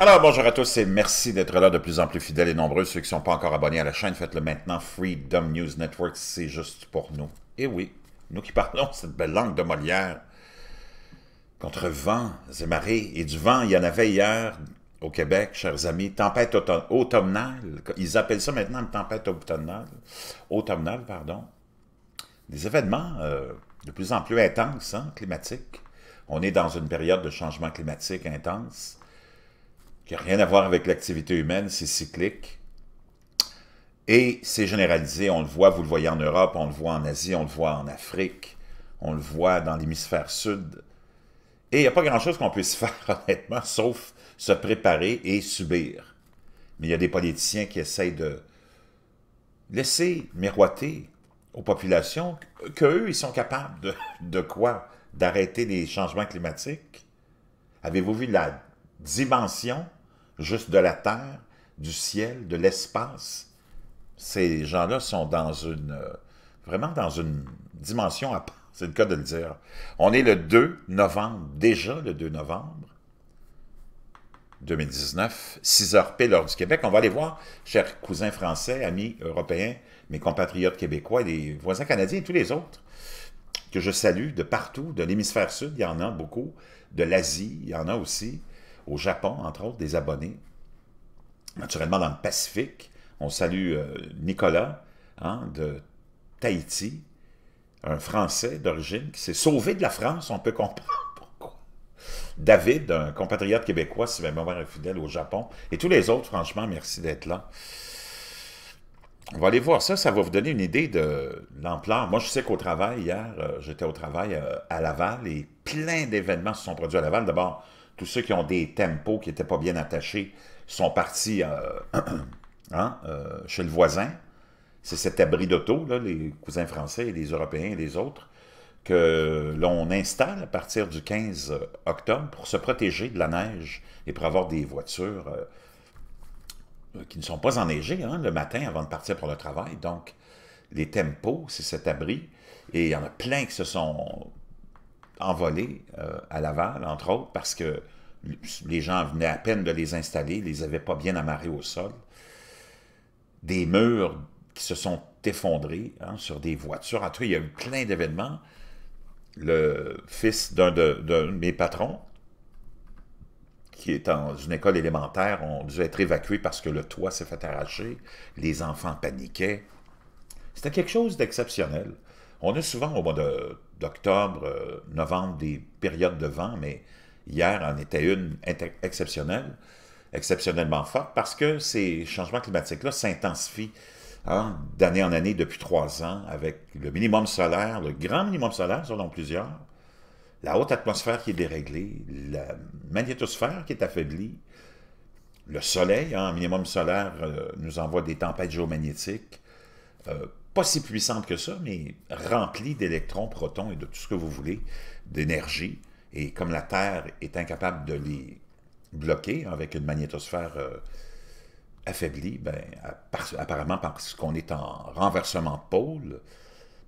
Alors, bonjour à tous et merci d'être là de plus en plus fidèles et nombreux. Ceux qui ne sont pas encore abonnés à la chaîne, faites-le maintenant. Freedom News Network, c'est juste pour nous. Et oui, nous qui parlons cette belle langue de Molière, contre vent et marées, et du vent, il y en avait hier au Québec, chers amis, tempête automnale, ils appellent ça maintenant une tempête automnale, automnale, pardon, des événements euh, de plus en plus intenses, hein, climatiques. On est dans une période de changement climatique intense, qui n'a rien à voir avec l'activité humaine, c'est cyclique. Et c'est généralisé, on le voit, vous le voyez en Europe, on le voit en Asie, on le voit en Afrique, on le voit dans l'hémisphère sud. Et il n'y a pas grand-chose qu'on puisse faire, honnêtement, sauf se préparer et subir. Mais il y a des politiciens qui essayent de laisser miroiter aux populations qu'eux, ils sont capables de, de quoi? D'arrêter les changements climatiques? Avez-vous vu la dimension juste de la terre, du ciel, de l'espace. Ces gens-là sont euh, vraiment dans une dimension à part, c'est le cas de le dire. On est le 2 novembre, déjà le 2 novembre 2019, 6 heures pile l'heure du Québec. On va aller voir, chers cousins français, amis européens, mes compatriotes québécois, les voisins canadiens et tous les autres, que je salue de partout, de l'hémisphère sud, il y en a beaucoup, de l'Asie, il y en a aussi, au Japon, entre autres, des abonnés. Naturellement, dans le Pacifique, on salue euh, Nicolas hein, de Tahiti, un Français d'origine qui s'est sauvé de la France, on peut comprendre pourquoi. David, un compatriote québécois, si ma mémoire est fidèle au Japon, et tous les autres, franchement, merci d'être là. On va aller voir ça, ça va vous donner une idée de l'ampleur. Moi, je sais qu'au travail, hier, euh, j'étais au travail euh, à Laval et plein d'événements se sont produits à Laval. D'abord, tous ceux qui ont des tempos qui n'étaient pas bien attachés sont partis euh, hein, euh, chez le voisin. C'est cet abri d'auto, les cousins français les Européens et les autres, que l'on installe à partir du 15 octobre pour se protéger de la neige et pour avoir des voitures euh, qui ne sont pas enneigées hein, le matin avant de partir pour le travail. Donc, les tempos, c'est cet abri. Et il y en a plein qui se sont envolés euh, à Laval, entre autres, parce que les gens venaient à peine de les installer, ils les avaient pas bien amarrés au sol. Des murs qui se sont effondrés hein, sur des voitures. En tout cas, il y a eu plein d'événements. Le fils d'un de, mes patrons, qui est dans une école élémentaire, ont dû être évacués parce que le toit s'est fait arracher. Les enfants paniquaient. C'était quelque chose d'exceptionnel. On a souvent au mois d'octobre, euh, novembre, des périodes de vent, mais hier en était une exceptionnelle, exceptionnellement forte, parce que ces changements climatiques-là s'intensifient hein, d'année en année depuis trois ans, avec le minimum solaire, le grand minimum solaire, selon plusieurs, la haute atmosphère qui est déréglée, la magnétosphère qui est affaiblie, le soleil, un hein, minimum solaire, euh, nous envoie des tempêtes géomagnétiques, euh, pas si puissante que ça, mais remplie d'électrons, protons et de tout ce que vous voulez, d'énergie. Et comme la Terre est incapable de les bloquer avec une magnétosphère euh, affaiblie, ben, apparemment parce qu'on est en renversement de pôle,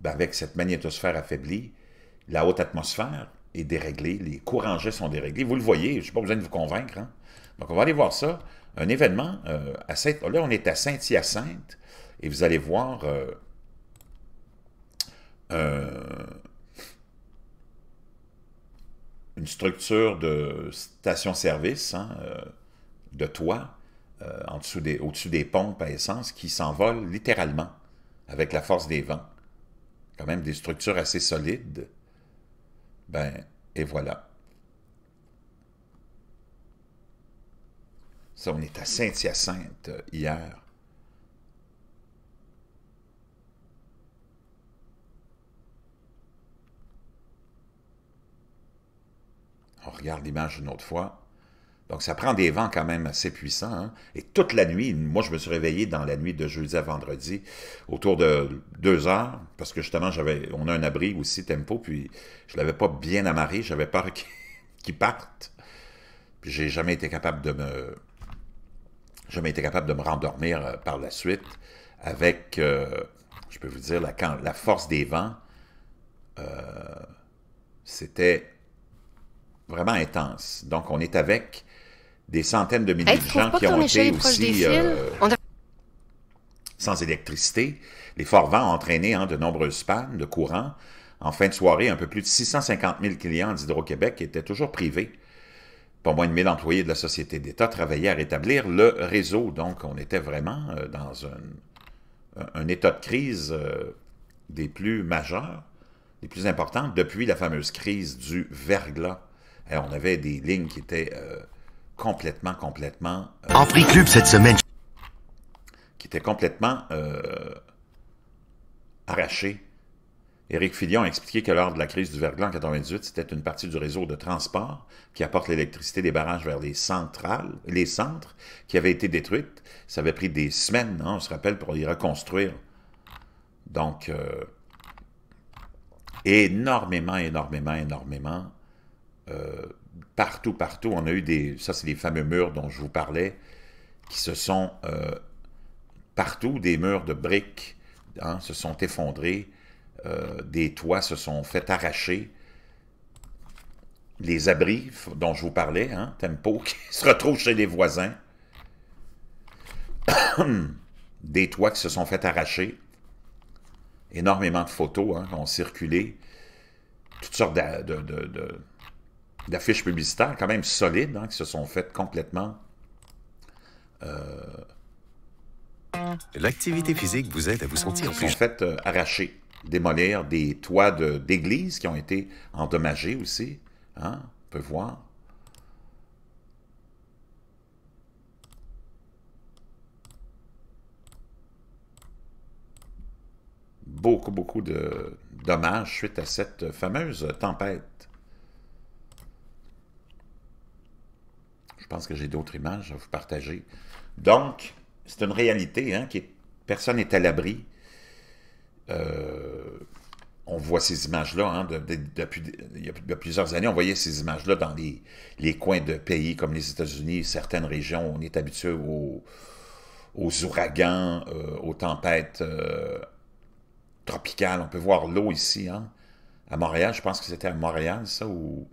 ben, avec cette magnétosphère affaiblie, la haute atmosphère est déréglée, les courants jets sont déréglés. Vous le voyez, je n'ai pas besoin de vous convaincre. Hein. Donc, on va aller voir ça. Un événement, euh, à Saint là, on est à Saint-Hyacinthe, et vous allez voir euh, euh, une structure de station-service, hein, euh, de toit, euh, au-dessus des pompes à essence, qui s'envolent littéralement avec la force des vents. Quand même des structures assez solides. Ben, et voilà. Ça, on est à Saint-Hyacinthe hier. On regarde l'image une autre fois. Donc, ça prend des vents quand même assez puissants. Hein. Et toute la nuit, moi, je me suis réveillé dans la nuit de jeudi à vendredi, autour de deux heures, parce que justement, on a un abri aussi, tempo, puis je ne l'avais pas bien amarré, j'avais peur qu'il parte. Puis j'ai jamais été capable de me... jamais été capable de me rendormir euh, par la suite avec, euh, je peux vous dire, la, la force des vents, euh, c'était vraiment intense. Donc, on est avec des centaines de milliers de gens qui ont été aussi euh, sans électricité. Les forts vents ont entraîné hein, de nombreuses pannes de courant. En fin de soirée, un peu plus de 650 000 clients d'Hydro-Québec étaient toujours privés. Pas moins de 1000 employés de la société d'État travaillaient à rétablir le réseau. Donc, on était vraiment euh, dans un, un état de crise euh, des plus majeurs, des plus importantes, depuis la fameuse crise du verglas. Et on avait des lignes qui étaient euh, complètement, complètement... en prix club cette semaine. Qui étaient complètement arrachées Éric Fillon a expliqué que lors de la crise du verglas en 98, c'était une partie du réseau de transport qui apporte l'électricité des barrages vers les centrales, les centres, qui avait été détruite. Ça avait pris des semaines, hein, on se rappelle, pour y reconstruire. Donc, euh, énormément, énormément, énormément, partout, partout, on a eu des, ça c'est les fameux murs dont je vous parlais, qui se sont, euh, partout, des murs de briques, hein, se sont effondrés, euh, des toits se sont fait arracher. Les abris dont je vous parlais, hein, Tempo, qui se retrouvent chez les voisins. des toits qui se sont fait arracher. Énormément de photos hein, ont circulé. Toutes sortes d'affiches publicitaires quand même solides hein, qui se sont faites complètement... Euh, L'activité physique vous aide à vous sentir plus... sont faites euh, arracher démolir des toits d'églises qui ont été endommagés aussi. Hein? On peut voir. Beaucoup, beaucoup de dommages suite à cette fameuse tempête. Je pense que j'ai d'autres images à vous partager. Donc, c'est une réalité, hein, qui personne n'est à l'abri euh, on voit ces images-là, hein, depuis il y a plusieurs années, on voyait ces images-là dans les, coins de pays comme les États-Unis, certaines régions, on est habitué aux, ouragans, euh, aux tempêtes euh, tropicales. On peut voir l'eau ici, hein, à Montréal, je pense que c'était à Montréal, ça, où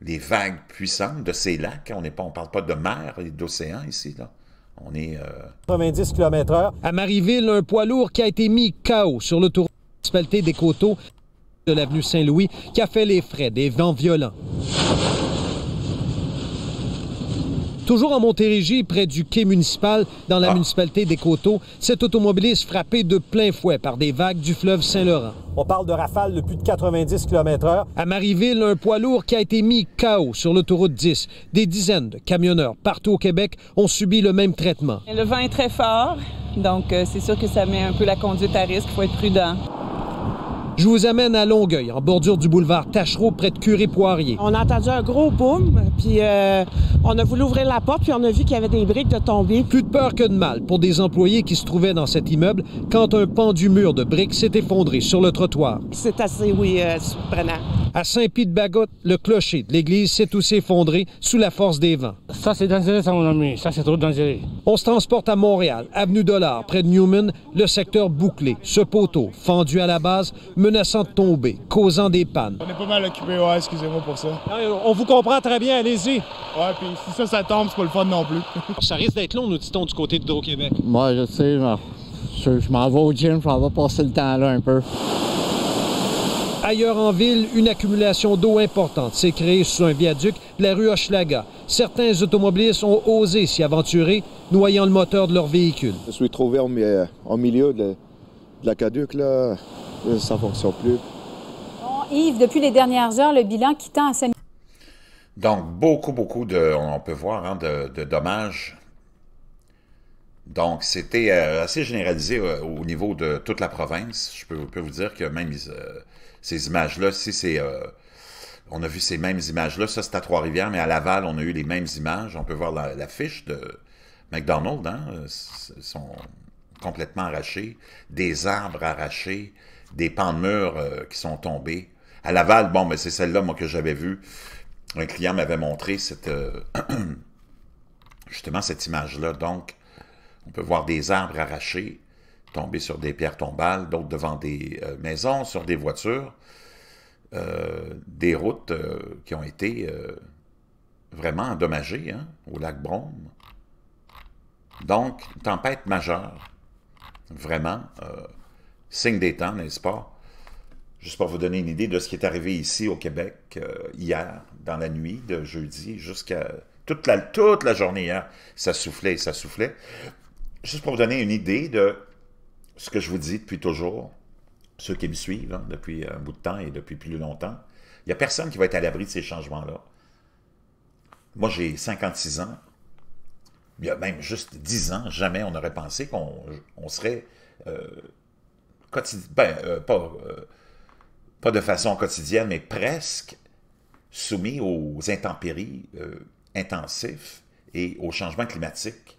les vagues puissantes de ces lacs, on ne parle pas de mer et d'océan ici, là. On est... 90 km/h. À Marieville, un poids lourd qui a été mis KO sur l'autoroute asphaltée des coteaux de l'avenue Saint-Louis qui a fait les frais des vents violents. Toujours en Montérégie, près du quai municipal, dans la ah. municipalité des Coteaux, cet automobiliste frappé de plein fouet par des vagues du fleuve Saint-Laurent. On parle de rafales de plus de 90 km/h. À Marieville, un poids lourd qui a été mis KO sur l'autoroute 10. Des dizaines de camionneurs partout au Québec ont subi le même traitement. Le vent est très fort, donc euh, c'est sûr que ça met un peu la conduite à risque. Il faut être prudent. Je vous amène à Longueuil, en bordure du boulevard Tachereau, près de Curé-Poirier. On a entendu un gros boom, puis euh, on a voulu ouvrir la porte, puis on a vu qu'il y avait des briques de tomber. Plus de peur que de mal pour des employés qui se trouvaient dans cet immeuble quand un pan du mur de briques s'est effondré sur le trottoir. C'est assez, oui, euh, surprenant. À Saint-Pie-de-Bagotte, le clocher de l'église s'est aussi effondré sous la force des vents. Ça, c'est dangereux, ça, mon ami. Ça, c'est trop dangereux. On se transporte à Montréal, avenue Dollard, près de Newman, le secteur bouclé. Ce poteau, fendu à la base, menaçant de tomber, causant des pannes. On est pas mal occupé, ouais, excusez-moi pour ça. On vous comprend très bien, allez-y. Ouais, puis si ça, ça tombe, c'est pas le fun non plus. ça risque d'être long, nous dit-on, du côté de québec Moi, je sais, je, je m'en vais au gym, je m'en vais passer le temps là un peu. Ailleurs en ville, une accumulation d'eau importante s'est créée sous un viaduc de la rue Hochelaga. Certains automobilistes ont osé s'y aventurer, noyant le moteur de leur véhicule. Je suis trouvé au, milieu de, la caduque, là. Ça ne fonctionne plus. Bon, Yves, depuis les dernières heures, le bilan qui tend à s'améliorer. Donc, beaucoup, beaucoup de, on peut voir, hein, de, dommages. Donc, c'était euh, assez généralisé euh, au niveau de toute la province. Je peux, vous dire que même euh, ces images-là, si c'est... on a vu ces mêmes images-là, ça c'est à Trois-Rivières, mais à Laval, on a eu les mêmes images. On peut voir l'affiche de McDonald's, hein, sont complètement arrachés, des arbres arrachés, des pans de murs qui sont tombés. À Laval, bon, mais c'est celle-là, moi, que j'avais vue. Un client m'avait montré cette, justement cette image-là. Donc, on peut voir des arbres arrachés, tomber sur des pierres tombales, d'autres devant des euh, maisons, sur des voitures, euh, des routes euh, qui ont été vraiment endommagé hein, au lac Brome. Donc, tempête majeure. Vraiment, signe des temps, n'est-ce pas? Juste pour vous donner une idée de ce qui est arrivé ici au Québec hier, dans la nuit de jeudi, jusqu'à toute la, toute la journée hier, ça soufflait et ça soufflait. Juste pour vous donner une idée de ce que je vous dis depuis toujours, ceux qui me suivent hein, depuis un bout de temps et depuis plus longtemps, il n'y a personne qui va être à l'abri de ces changements-là. Moi, j'ai 56 ans. Il y a même juste 10 ans, jamais on aurait pensé qu'on serait euh, quotidien, ben, euh, pas, euh, pas de façon quotidienne, mais presque soumis aux intempéries euh, intensifs et aux changements climatiques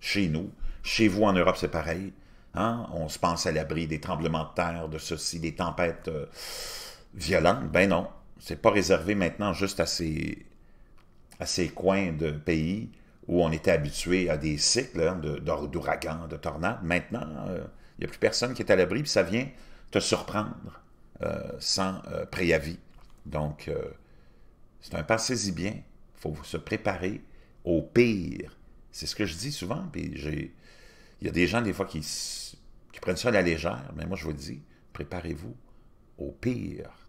chez nous. Chez vous, en Europe, c'est pareil. Hein? On se pense à l'abri des tremblements de terre, de ceci, des tempêtes euh, violentes. Ben non, c'est pas réservé maintenant juste à ces, coins de pays où on était habitué à des cycles hein, d'ouragans, de, tornades. Maintenant, il euh, n'y a plus personne qui est à l'abri, puis ça vient te surprendre euh, sans préavis. Donc, c'est un passez-y bien. Il faut se préparer au pire. C'est ce que je dis souvent, puis j'ai... Il y a des gens, des fois, qui, prennent ça à la légère, mais moi, je vous dis, préparez-vous au pire.